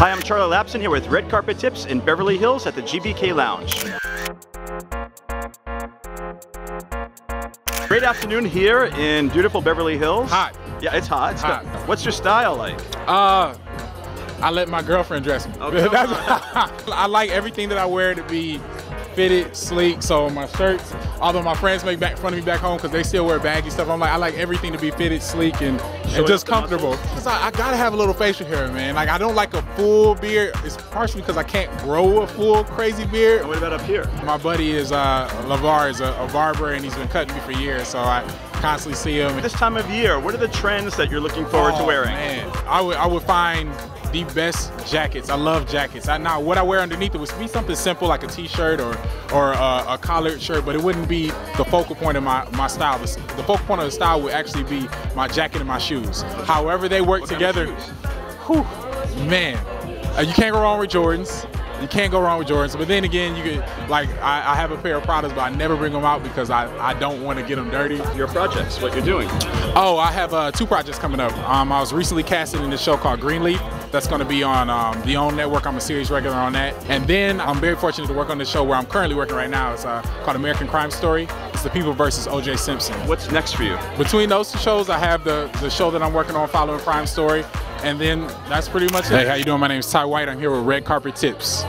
Hi, I'm Charlie Lapson here with Red Carpet Tips in Beverly Hills at the GBK Lounge. Great afternoon here in beautiful Beverly Hills. Hot. Yeah, it's hot. It's Hot. good. What's your style like? Uh, I let my girlfriend dress me. That's- I like everything that I wear to be fitted, sleek. So my shirts, although my friends make back fun of me back home because they still wear baggy stuff, I'm like, I like everything to be fitted, sleek, and, and just comfortable. Cause I, I gotta have a little facial hair, man. Like I don't like a full beard. It's partially because I can't grow a full crazy beard. And what about up here? My buddy is uh, Lavar is a, a barber, and he's been cutting me for years. So I constantly see him. This time of year, what are the trends that you're looking forward to Oh, wearing? Man, I would I would find the best jackets. I love jackets. I now what I wear underneath it would be something simple like a t-shirt or or uh, a collared shirt, but it wouldn't be the focal point of my my style. The, focal point of the style would actually be my jacket and my shoes. However they work What together. Whew, man, uh, you can't go wrong with Jordans. You can't go wrong with Jordans. But then again, you could like I, I have a pair of Pradas, but I never bring them out because I, I don't want to get them dirty. Your projects, what you're doing. Oh, I have uh, two projects coming up. Um, I was recently casted in a show called Greenleaf. That's going to be on um, the OWN network. I'm a series regular on that. And then I'm very fortunate to work on the show where I'm currently working right now. It's uh, called American Crime Story. It's the people versus O.J. Simpson. What's next for you? Between those two shows, I have the, the show that I'm working on, Following Crime Story. And then that's pretty much it. Hey, how you doing? My name is Tye White. I'm here with Red Carpet Tips.